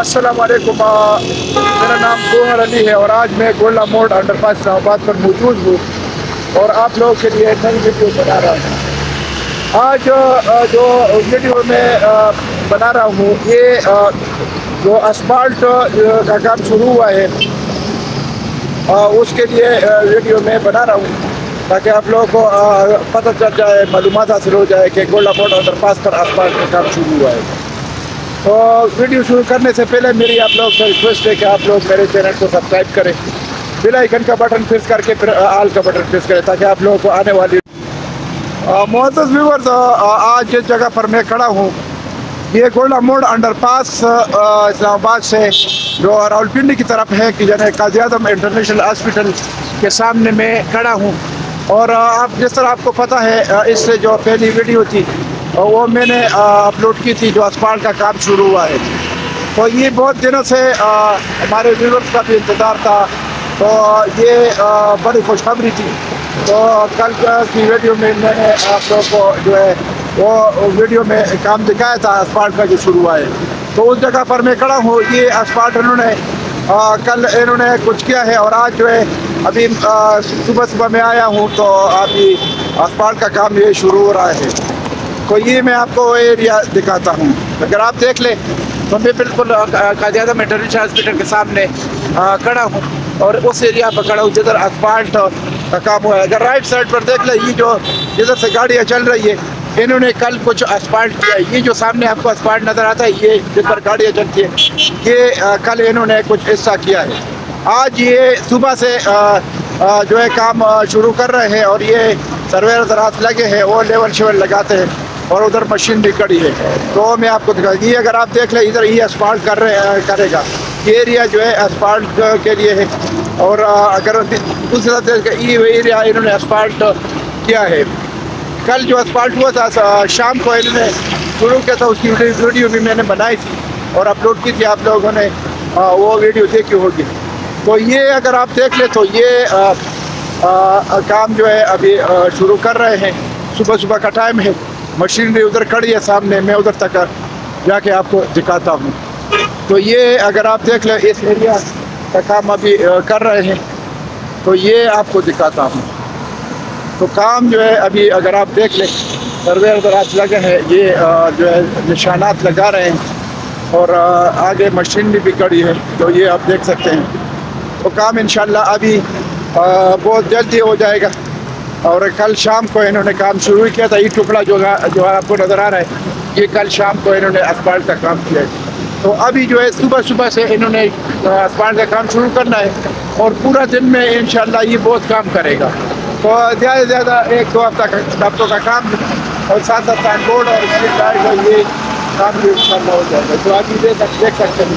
السلام علیکم میرا نام گوہر علی ہے اور آج میں Golra mood underpass Islamabad پر موجود ہوں اور آپ لوگوں کے لیے نئی ویڈیو بنا رہا ہوں۔ آج جو ویڈیو میں بنا رہا ہوں یہ جو اسپالٹ آ، کا کام شروع ہوا ہے اس کے لیے ویڈیو میں بنا رہا ہوں تاکہ آپ لوگوں کو پتہ چل جائے معلومات حاصل ہو جائے کہ گولڈا موڈ انڈر پاس پر اسپالٹ کا کام شروع ہوا ہے۔ تو ویڈیو شروع کرنے سے پہلے میری آپ لوگ سے ریکویسٹ ہے کہ آپ لوگ میرے چینل کو سبسکرائب کریں۔ بل آئیکن کا بٹن پریس کر کے پھر آل کا بٹن پریس کریں تاکہ آپ لوگوں کو آنے والی معزز ویورز آج جس جگہ پر میں کھڑا ہوں۔ یہ گولڈا موڑ انڈر پاس اسلام آباد سے جو راولپنڈی کی طرف ہے کہ یعنی قاضی اعظم انٹرنیشنل ہاسپٹل کے سامنے میں کھڑا ہوں۔ اور آپ جس طرح آپ کو پتہ ہے اس سے جو پہلی ویڈیو تھی وہ میں نے اپلوڈ کی تھی جو اسپال کا کام شروع ہوا ہے۔ تو یہ بہت دنوں سے ہمارے ویورز کا بھی انتظار تھا۔ تو یہ بڑی خوشخبری تھی۔ تو کل کی ویڈیو میں میں نے آپ لوگوں کو جو ہے، وہ ویڈیو میں کام دکھایا تھا اسپالٹ کا جو شروع ہوا ہے۔ تو اس جگہ پر میں کھڑا ہوں۔ یہ اسپالٹ انہوں نے کل انہوں نے کچھ کیا ہے اور آج جو ہے، ابھی صبح صبح میں آیا ہوں تو ابھی اسپالٹ کا کام یہ شروع ہو رہا ہے۔ تو یہ میں آپ کو وہ ایریا دکھاتا ہوں۔ اگر آپ دیکھ لیں تو میں بالکل قائد اعظم انٹرنیشنل ہاسپٹل کے سامنے کھڑا ہوں اور اس ایریا پر کھڑا ہوں جدھر اسپالٹ کا کام ہوا ہے۔ اگر رائٹ سائڈ پر دیکھ لیں، یہ جو جدھر سے گاڑیاں چل رہی ہے انہوں نے کل کچھ اسپالٹ کیا ہے۔ یہ جو سامنے آپ کو اسپالٹ نظر آتا ہے، یہ جس پر گاڑیاں چلتی ہیں، یہ کل انہوں نے کچھ حصہ کیا ہے۔ آج یہ صبح سے جو ہے کام شروع کر رہے ہیں اور یہ سرویر ذرات لگے ہیں، وہ لیول شیول لگاتے ہیں۔ اور ادھر مشین بھی کڑی ہے۔ تو میں آپ کو دکھا یہ اگر آپ دیکھ لیں ادھر یہ اسپالٹ کر رہے کرے گا۔ یہ ایریا جو ہے اسپالٹ کے لیے ہے۔ اور اگر دوسری طرف دیکھ کے یہ ایریا انہوں نے اسپالٹ کیا ہے۔ کل جو اسپالٹ ہوا تھا شام کو انہوں نے شروع کیا تھا اس کی ویڈیو بھی میں نے بنائی تھی۔ اور اپلوڈ کی تھی آپ لوگوں نے وہ ویڈیو دیکھی ہوگی۔ تو یہ اگر آپ دیکھ لیں تو یہ آ، آ، کام جو ہے ابھی شروع کر رہے ہیں۔ صبح صبح کا ٹائم ہے۔ مشینری ادھر کھڑی ہے سامنے، میں ادھر تک جا کے آپ کو دکھاتا ہوں۔ تو یہ اگر آپ دیکھ لیں، اس ایریا کا کام ابھی کر رہے ہیں۔ تو یہ آپ کو دکھاتا ہوں۔ تو کام جو ہے، ابھی اگر آپ دیکھ لیں، سروے وغیرہ لگے ہیں۔ یہ جو ہے، نشانات لگا رہے ہیں۔ اور آگے مشین بھی کڑی ہے۔ تو یہ آپ دیکھ سکتے ہیں۔ تو کام انشاءاللہ ابھی بہت جلدی ہو جائے گا۔ اور کل شام کو انہوں نے کام شروع کیا تھا یہ ٹکڑا جو جو آپ کو نظر آ رہا ہے یہ کل شام کو انہوں نے اسپالٹ کا کام کیا ہے تو ابھی جو ہے صبح صبح سے انہوں نے اسپالٹ کا کام شروع کرنا ہے اور پورا دن میں انشاءاللہ یہ بہت کام کرے گا تو زیادہ سے زیادہ ایک دو ہفتہ کا ہفتوں کا کام اور ساتھ ساتھ سائن بورڈ اور اسٹریٹ لائٹ یہ کام بھی انشاءاللہ ہو جائے گا تو ابھی دیکھ سکتے ہیں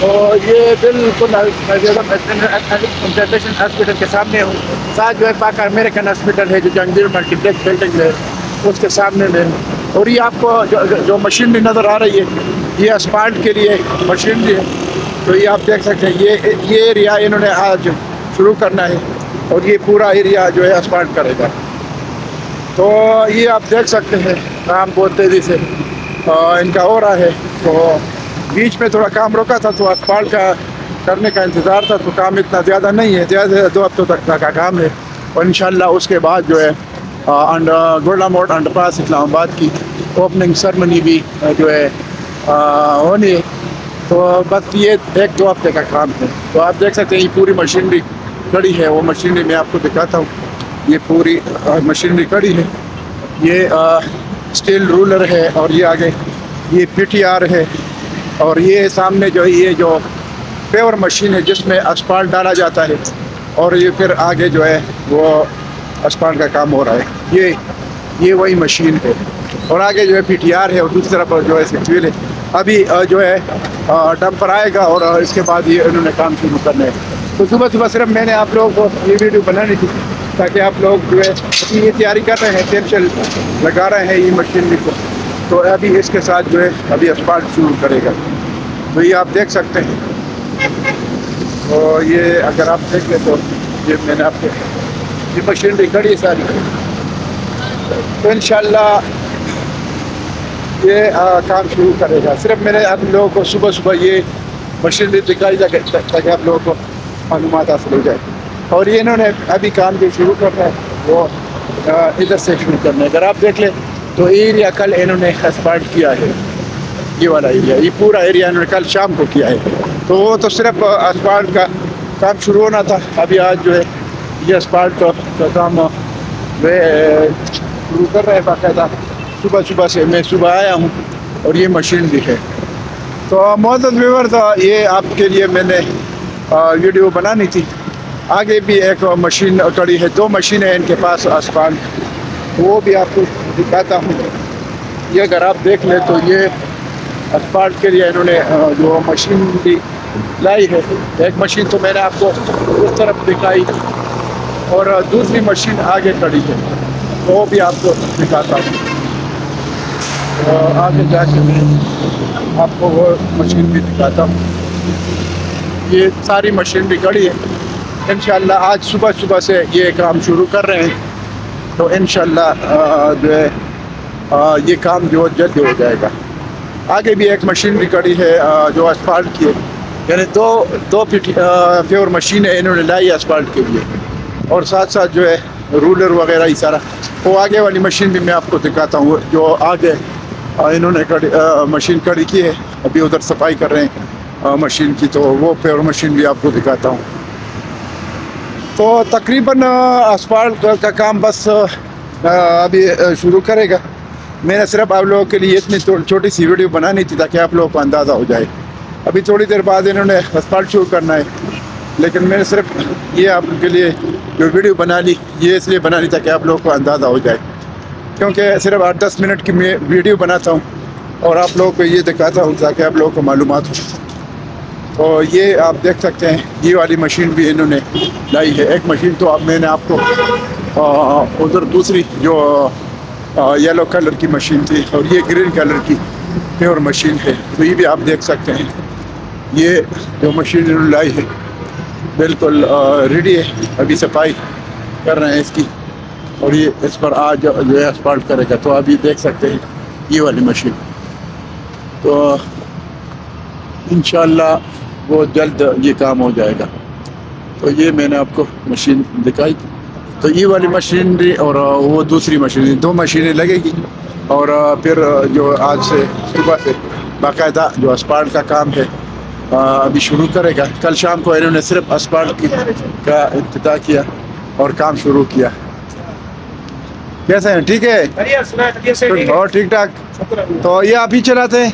تو یہ بالکل انٹرنیشنل ہاسپٹل کے سامنے ہوں ساتھ جو ہے پاک امریکن ہاسپٹل ہے جو جنگیر ملٹی پلیکس بلڈنگ ہے اس کے سامنے میں۔ اور یہ آپ کو جو, جو مشین بھی نظر آ رہی ہے یہ اسپالٹ کے لیے مشین بھی ہے۔ تو یہ آپ دیکھ سکتے ہیں یہ یہ ایریا انہوں نے آج شروع کرنا ہے۔ اور یہ پورا ایریا جو ہے اسپالٹ کرے گا۔ تو یہ آپ دیکھ سکتے ہیں کام بہت تیزی سے ان کا ہو رہا ہے۔ تو بیچ میں تھوڑا کام روکا تھا تو اسپالٹ کا کرنے کا انتظار تھا تو کام اتنا زیادہ نہیں ہے، زیادہ دو ہفتوں تک کا کام ہے۔ اور انشاءاللہ اس کے بعد جو ہے Golra mood underpass Islamabad کی اوپننگ سرمنی بھی جو ہے ہونی ہے۔ تو بس یہ ایک دو ہفتے کا کام ہے۔ تو آپ دیکھ سکتے ہیں یہ پوری مشینری کھڑی ہے۔ وہ مشینری میں آپ کو دکھاتا ہوں۔ یہ پوری مشینری کھڑی ہے۔ یہ اسٹیل رولر ہے اور یہ آگے یہ پی ٹی آر ہے۔ اور یہ سامنے جو یہ جو پیور مشین ہے جس میں اسپالٹ ڈالا جاتا ہے اور یہ پھر آگے جو ہے وہ اسپالٹ کا کام ہو رہا ہے۔ یہ یہ وہی مشین ہے۔ اور آگے جو ہے پی ٹی آر ہے اور دوسری طرف جو ہے سکس ہے۔ ابھی جو ہے ڈمپر آئے گا اور اس کے بعد یہ انہوں نے کام شروع کرنا ہے۔ تو صبح صبح صرف میں نے آپ لوگوں کو یہ ویڈیو بنانی تھی تاکہ آپ لوگ جو ہے یہ تیاری کر رہے ہیں، تیل شیل لگا رہے ہیں یہ مشینری کو۔ تو ابھی اس کے ساتھ جو ہے ابھی اسپالٹ شروع کرے گا۔ تو یہ آپ دیکھ سکتے ہیں۔ تو یہ اگر آپ دیکھ لیں تو یہ میں نے آپ کو یہ مشینری کھڑی ہے ساری۔ تو انشاءاللہ یہ کام شروع کرے گا۔ صرف میں نے آپ لوگوں کو صبح صبح یہ مشینری دکھائی تاکہ آپ لوگوں کو معلومات حاصل ہو جائے۔ اور یہ انہوں نے ابھی کام جو شروع کرنا ہے، وہ ادھر سے شروع کرنا ہے۔ اگر آپ دیکھ لیں تو ایریا کل انہوں نے اسپالٹ کیا ہے۔ یہ والا ایریا یہ پورا ایریا انہوں نے کل شام کو کیا ہے تو وہ تو صرف اسپالٹ کا کام شروع ہونا تھا ابھی آج جو ہے یہ اسپالٹ کا کام شروع کر رہے باقاعدہ صبح صبح سے میں صبح آیا ہوں اور یہ مشین بھی ہے تو معزز ویور تھا یہ آپ کے لیے میں نے ویڈیو بنانی تھی آگے بھی ایک مشین کڑی ہے دو مشینیں ہیں ان کے پاس اسپالٹ وہ بھی آپ کو دکھاتا ہوں یہ اگر آپ دیکھ لیں تو یہ اسپالٹ کے لیے انہوں نے جو مشین بھی لائی ہے۔ ایک مشین تو میں نے آپ کو اس طرف دکھائی اور دوسری مشین آگے کھڑی ہے۔ وہ بھی آپ کو دکھاتا ہوں۔ آگے جا کے میں آپ کو وہ مشین بھی دکھاتا ہوں۔ یہ ساری مشین بھی کھڑی ہے۔ انشاءاللہ آج صبح صبح سے یہ کام شروع کر رہے ہیں۔ تو انشاءاللہ جو ہے یہ کام جو جلد ہو جائے گا۔ آگے بھی ایک مشین بھی کڑی ہے جو اسپالٹ کی ہے۔ یعنی دو دو پیور مشینیں انہوں نے لائی اسپالٹ کے لیے۔ اور ساتھ ساتھ جو ہے، رولر وغیرہ ہی سارا۔ وہ آگے والی مشین بھی میں آپ کو دکھاتا ہوں، جو آگے انہوں نے مشین کڑی کی ہے۔ ابھی ادھر صفائی کر رہے ہیں مشین کی۔ تو وہ پیور مشین بھی آپ کو دکھاتا ہوں۔ تو تقریباً اسپالٹ کا کام بس ابھی شروع کرے گا۔ میں نے صرف آپ لوگوں کے لیے اتنی چھوٹی سی ویڈیو بنانی تھی تاکہ آپ لوگوں کو اندازہ ہو جائے۔ ابھی تھوڑی دیر بعد انہوں نے اسپالٹ شروع کرنا ہے، لیکن میں نے صرف یہ آپ کے لیے جو ویڈیو بنا لی، یہ اس لیے بنا لی تاکہ آپ لوگوں کو اندازہ ہو جائے۔ کیونکہ صرف آٹھ دس منٹ کی میں ویڈیو بناتا ہوں اور آپ لوگوں کو یہ دکھاتا ہوں تاکہ آپ لوگوں کو معلومات ہو۔ تو یہ آپ دیکھ سکتے ہیں، یہ والی مشین بھی انہوں نے لائی ہے۔ ایک مشین تو اب میں نے آپ کو ادھر دوسری جو یلو کلر کی مشین تھی اور یہ گرین کلر کی پیور مشین ہے۔ تو یہ بھی آپ دیکھ سکتے ہیں۔ یہ جو مشین انہوں نے لائی ہے، بالکل ریڈی ہے۔ ابھی صفائی کر رہے ہیں اس کی۔ اور یہ اس پر آج جو ہے اسپالٹ کرے گا۔ تو ابھی دیکھ سکتے ہیں، یہ والی مشین تو انشاءاللہ وہ جلد یہ کام ہو جائے گا۔ تو یہ میں نے آپ کو مشین دکھائی۔ تھی تو یہ والی مشینری اور وہ دوسری مشین دو مشینیں لگے گی اور پھر جو آج سے صبح سے باقاعدہ جو اسپالٹ کا کام ہے ابھی شروع کرے گا۔ کل شام کو انہوں نے صرف اسپالٹ کی کا ابتدا کیا اور کام شروع کیا۔ کیسے ہیں؟ ٹھیک ہے؟ اور ٹھیک ٹھاک؟ تو یہ آپ ہی چلاتے ہیں؟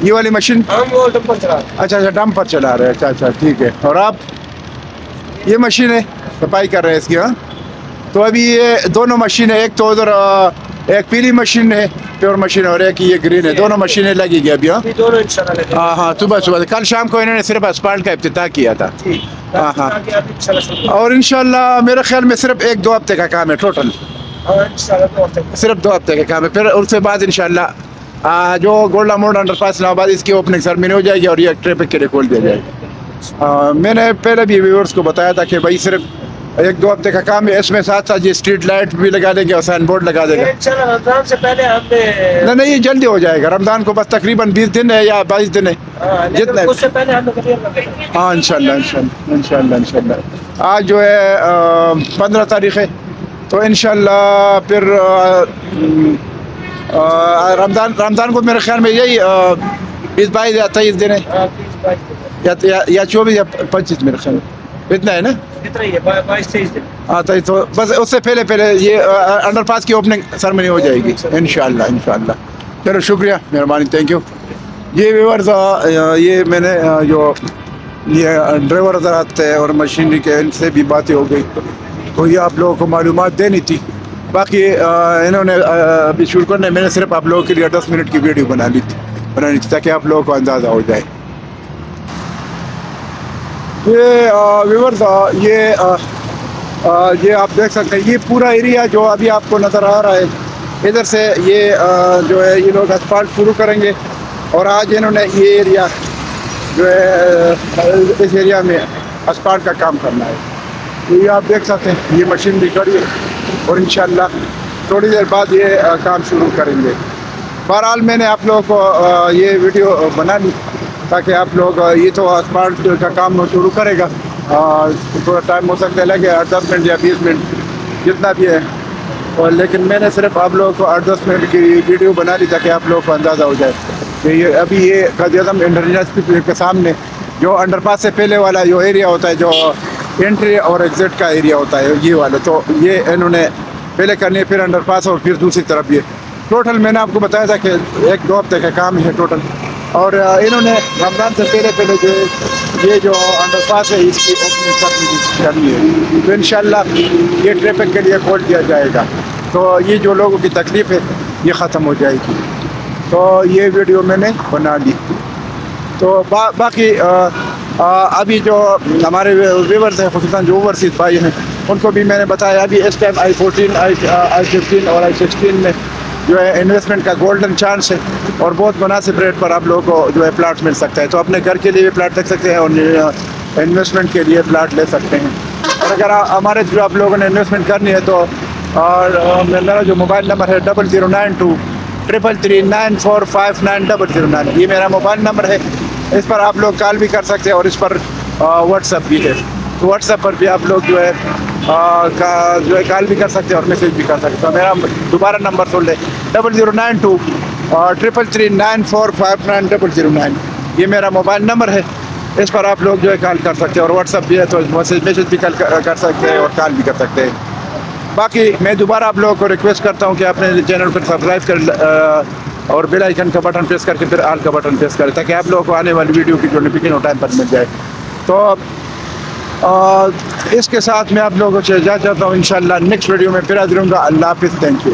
یہ والی مشین اچھا اچھا ڈمپ پر چلا رہے اچھا اچھا ٹھیک ہے۔ اور آپ؟ یہ مشین ہے؟ صفائی کر رہے ہیں اس کی ہاں؟ تو ابھی یہ دونوں مشینیں ایک تو ادھر ایک پیلی مشین ہے پیور مشین اور ایک یہ گرین ہے۔ دونوں مشینیں لگی گئی ابھی ہاں۔ ہاں ہاں صبح صبح کل شام کو انہوں نے صرف اسپالٹ کا افتتاح کیا تھا۔ ہاں ہاں۔ اور انشاءاللہ میرے خیال میں صرف ایک دو ہفتے کا کام ہے ٹوٹل۔ صرف دو ہفتے کا کام ہے۔ پھر اس کے بعد انشاءاللہ جو Golra mood underpass Islamabad اس کی اوپننگ سرمنی ہو جائے گی اور یہ ٹریفک کے لیے کھول دیا جائے گا۔ میں نے پہلے بھی ویورس کو بتایا تھا کہ بھائی صرف ایک دو ہفتے کا کام ہے اس میں ساتھ ساتھ یہ اسٹریٹ لائٹ بھی لگا دیں گے اور سائن بورڈ لگا دیں گے۔ رمضان سے پہلے ہم نہیں نہیں یہ جلدی ہو جائے گا۔ رمضان کو بس تقریباً بیس دن ہے یا بائیس دن ہے۔ جتنا ہم نے ہاں ان شاء اللہ ان شاء اللہ ان شاء اللہ ان شاء اللہ۔ آج جو ہے پندرہ تاریخ ہے۔ تو ان شاء اللہ پھر رمضان رمضان کو میرے خیال میں یہی بیس بائیس یا تیئیس دن ہے۔ یا چوبیس یا پچیس میرے خیال میں۔ اتنا ہے نا؟ ہاں تو بس اس سے پہلے پہلے یہ انڈر پاس کی اوپننگ سرمنی ہو جائے گی ان شاء اللہ ان شاء اللہ چلو شکریہ مہربانی تھینک یو یہ ویورز یہ میں نے جو یہ ڈرائیور حضرات تھے اور مشینری کے ان سے بھی باتیں ہو گئی تو یہ آپ لوگوں کو معلومات دینی تھی باقی انہوں نے ابھی شروع کرنے میں نے صرف آپ لوگوں کے لیے دس منٹ کی ویڈیو بنا لی تھی بنانی تھی تاکہ آپ لوگوں کو اندازہ ہو جائے یہ ویورز یہ یہ آپ دیکھ سکتے ہیں، یہ پورا ایریا جو ابھی آپ کو نظر آ رہا ہے، ادھر سے یہ جو ہے، یہ لوگ اسپالٹ شروع کریں گے، اور آج انہوں نے یہ ایریا جو ہے اس ایریا میں اسپالٹ کا کام کرنا ہے۔ تو یہ آپ دیکھ سکتے ہیں، یہ مشین بھی کری ہے، اور انشاءاللہ تھوڑی دیر بعد یہ کام شروع کریں گے۔ بہرحال میں نے آپ لوگوں کو یہ ویڈیو بنا لی۔ تاکہ آپ لوگ یہ تو اسپالٹ کا کام شروع کرے گا۔ تھوڑا ٹائم ہو سکتا ہے لگے، آٹھ دس منٹ یا بیس منٹ، جتنا بھی ہے۔ اور لیکن میں نے صرف آپ لوگوں کو آٹھ دس منٹ کی ویڈیو بنا لی تاکہ آپ لوگوں کو اندازہ ہو جائے۔ کہ یہ ابھی یہ قائد اعظم انٹرنیشنل کے سامنے جو انڈر پاس سے پہلے والا جو ایریا ہوتا ہے، جو انٹری اور ایگزٹ کا ایریا ہوتا ہے، یہ والا۔ تو یہ انہوں نے پہلے کرنی ہے، پھر انڈر پاس اور پھر دوسری طرف یہ۔ ٹوٹل میں نے آپ کو بتایا تھا کہ ایک دو ہفتے کا کام ہے ٹوٹل اور انہوں نے رمضان سے پہلے پہلے جو ہے یہ جو انڈر پاس ہے اس کی اوپننگ کرنی کرنی ہے۔ تو انشاءاللہ یہ ٹریفک کے لیے کھول دیا جائے گا۔ تو یہ جو لوگوں کی تکلیف ہے یہ ختم ہو جائے گی۔ تو یہ ویڈیو میں نے بنا لی۔ تو با باقی آ، آ، ابھی جو ہمارے ویورز ہیں خصوصاً جو اوورسیز بھائی ہیں ان کو بھی میں نے بتایا ابھی اس time I fourteen I I fifteen اور آئی سکسٹین میں جو ہے انویسٹمنٹ کا گولڈن چانس ہے اور بہت مناسب ریٹ پر آپ لوگوں کو جو ہے پلاٹ مل سکتا ہے۔ تو اپنے گھر کے لیے بھی پلاٹ رکھ سکتے ہیں اور انویسٹمنٹ کے لیے پلاٹ لے سکتے ہیں۔ اور اگر ہمارے جو آپ لوگوں نے انویسٹمنٹ کرنی ہے تو اور میرا جو موبائل نمبر ہے double zero nine two triple three nine four five nine double zero nine یہ میرا موبائل نمبر ہے۔ اس پر آپ لوگ کال بھی کر سکتے ہیں اور اس پر واٹس ایپ بھی ہے۔ تو واٹس ایپ پر بھی آپ لوگ جو ہے کا- جو ہے، کال بھی کر سکتے ہیں، اور میسیج بھی کر سکتے ہیں۔ میرا دوبارہ نمبر سن لیں۔ Double zero nine two triple three nine four five nine double zero nine یہ میرا موبائل نمبر ہے۔ اس پر آپ لوگ جو ہے کال کر سکتے ہیں، اور واٹس ایپ بھی ہے، تو میسیج میسیج بھی کال کر سکتے ہیں، اور کال بھی کر سکتے ہیں۔ باقی میں دوبارہ آپ لوگوں کو ریکویسٹ کرتا ہوں کہ اپنے چینل پر سبسکرائب کر اور بیل آئیکن کا بٹن پریس کر کے پھر آل کا بٹن پریس کریں، تاکہ آپ لوگوں کو آنے والی ویڈیو کی جو نوٹیفکیشن ٹائم پر مل جائے۔ تو اور اس کے ساتھ میں آپ لوگوں سے اجازت چاہتا ہوں، انشاءاللہ نیکسٹ ویڈیو میں پھر حاضر ہوں گا۔ اللہ حافظ تھینک یو